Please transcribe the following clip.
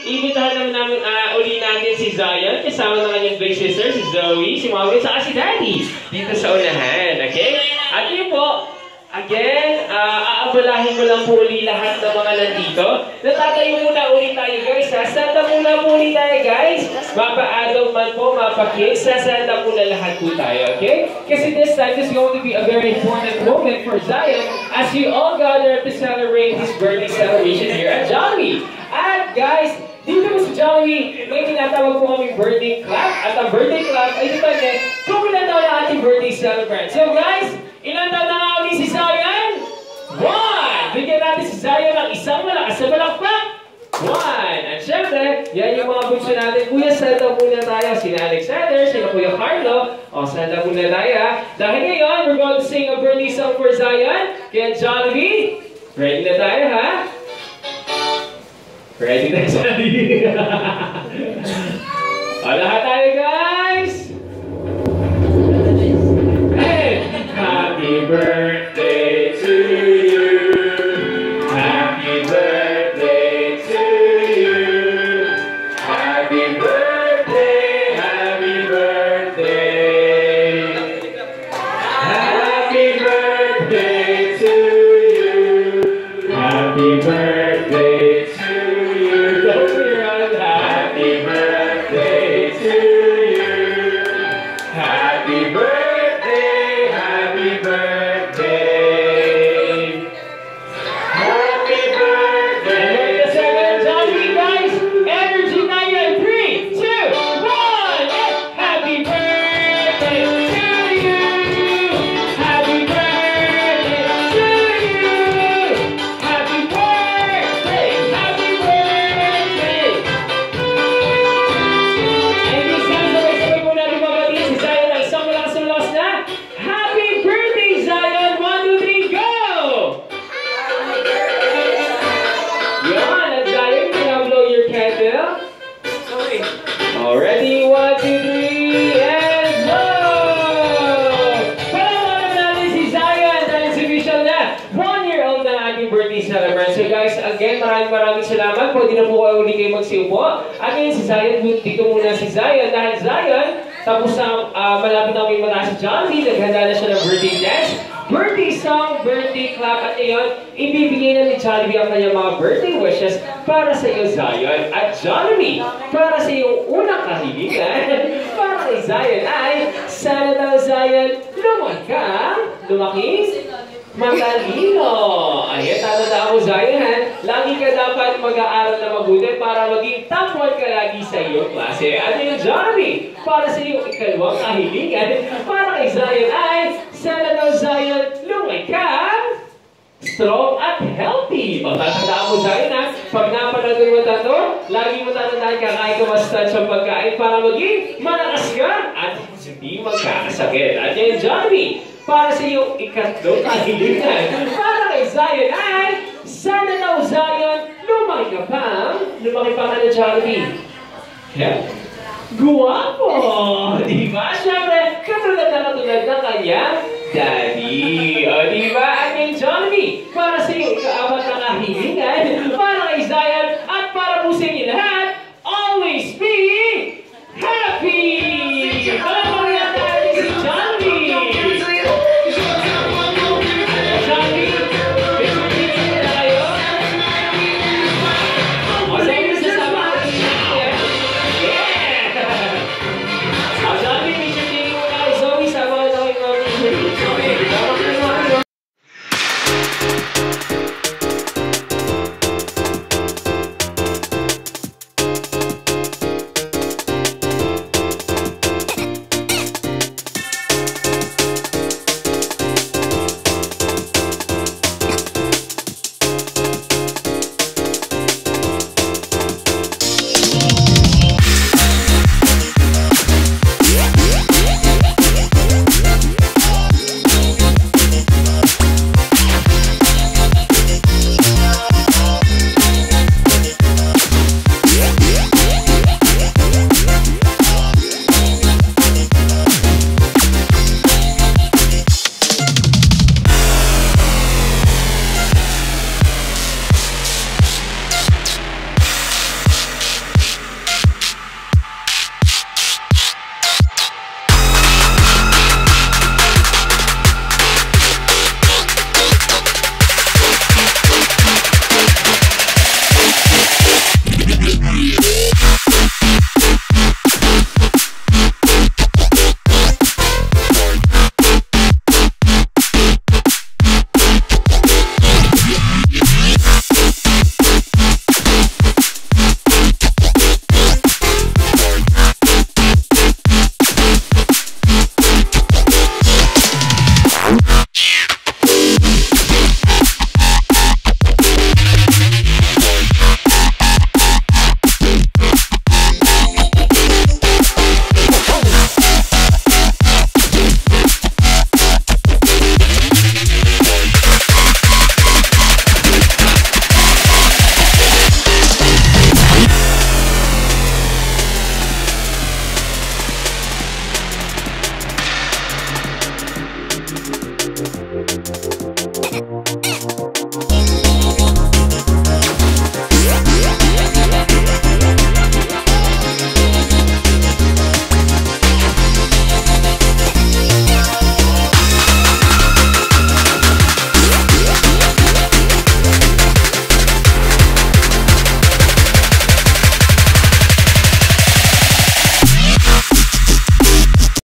Jollibee? Ibitahan naman namin ah, uli natin si Zion kasama ng kanyang big sister, si Zoe, si Mommy, at si Daddy dito sa unahan, okay? At yun po, Again, ah, aabalahin ko lang po uli lahat ng mga nandito. Natatayo muna uli tayo guys. Sasanda muna po uli tayo guys. Mapa-adult man po, mapa-kids. Sasanda muna lahat po tayo, okay? Kasi this time is going to be a very important moment for Zion as we all gather to celebrate his birthday celebration here at Jollibee. At guys, dito po sa Jollibee, may tinatawag po kaming birthday clap. At ang birthday clap ay din, kung ilan taon ang ating birthday celebrant. So guys, ilan taon na nga ulit si Zion? One! Bigyan natin si Zion ng isang malakas na malakpak. One! At syempre, yan yung mga bunso natin. Kuya, sanda muna tayo. Sina Alexander, sina Kuya Carlo. O, sanda muna tayo. Dahil ngayon, we're going to sing a birthday song for Zion. Kaya Jollibee, ready na tayo ha? Ready na Jollibee. o, lahat tayo guys! Hey! Happy birthday Already, one, two, three, and blow! Palawanan natin si Zion dahil si Visual na one year old na ating birthday celebrant. So guys, again, maraming maraming salamat. Pwede na po kayo uli kayo magsiupo. At ngayon si Zion, dito muna si Zion dahil Zion, tapos na ah, malapit na kami mata si John Lee, naghanda na siya ng birthday dance. Birthday song, birthday clap, at ngayon, ibibigay na ni Jollibee ang kanyang mga birthday wishes para sa iyo, Zion. At Jollibee, para sa iyong unang kahilingan, para kay Zion ay, sana daw, Zion, lumaki ka, lumaki, matalino. Ayan, tatandaan mo, Zion, ha? Lagi ka dapat mag-aaral na mabuti para maging top 1 ka lagi sa iyong klase. At yung Jollibee, para sa iyong ikalawang kahilingan, para kay Zion ay, sana daw, Zion, lumaki ka, strong at healthy. O, tatandaan mo Zion ha, pag napanood mo tato, lagi mo tatandaan ka masustansya pagkain para maging malakas ka at hindi magkakasakit. At yan, Johnny, para sa iyong ikatlong kahilingan. Para kay Zion ay, sana daw Zion, lumaki ka pang, lumaki pa ka na Jollibee. Yeah. Guwapo! Di ba? Siyempre, katulad na katulad ng kanyang daddy. O di ba? At yung para sa iyong ikaapat na kahilingan, para